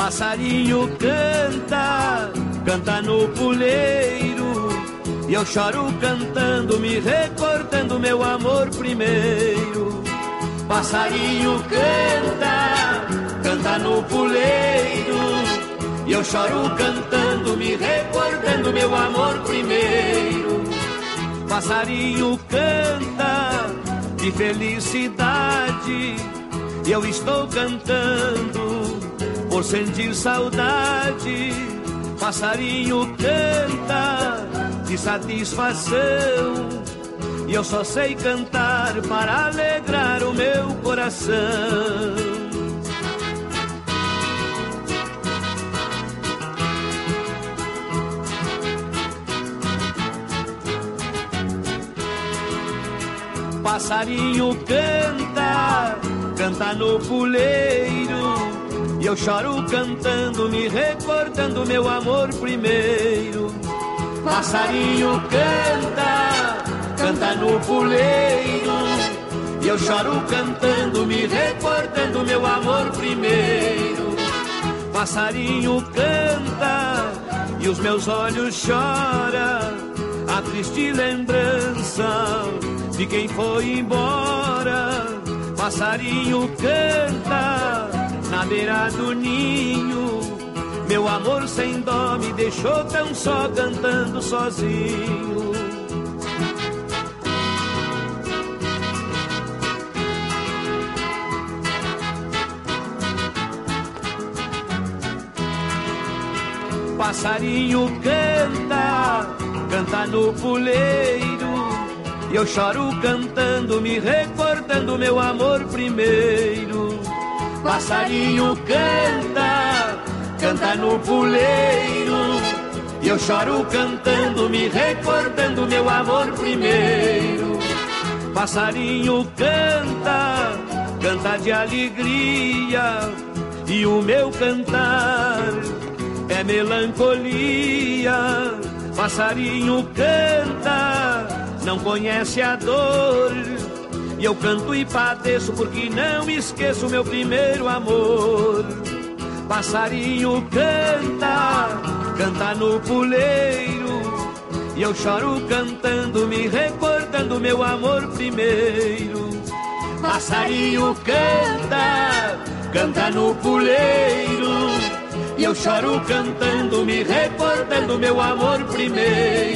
Passarinho canta, canta no puleiro. E eu choro cantando, me recordando meu amor primeiro. Passarinho canta, canta no puleiro. E eu choro cantando, me recordando meu amor primeiro. Passarinho canta de felicidade. E eu estou cantando por sentir saudade. Passarinho canta de satisfação. E eu só sei cantar para alegrar o meu coração. Passarinho canta, canta no puleiro e eu choro cantando, me recordando meu amor primeiro. Passarinho canta, canta no puleiro. E eu choro cantando, me recordando meu amor primeiro. Passarinho canta e os meus olhos choram a triste lembrança de quem foi embora. Passarinho canta do ninho. Meu amor sem dó me deixou tão só cantando sozinho. Passarinho canta, canta no puleiro. E eu choro cantando, me recordando meu amor primeiro passarinho canta, canta no puleiro. E eu choro cantando, me recordando meu amor primeiro. Passarinho canta, canta de alegria. E o meu cantar é melancolia. Passarinho canta, não conhece a dor e eu canto e padeço porque não esqueço meu primeiro amor. Passarinho canta, canta no puleiro. E eu choro cantando, me recordando meu amor primeiro. Passarinho canta, canta no puleiro. E eu choro cantando, me recordando meu amor primeiro.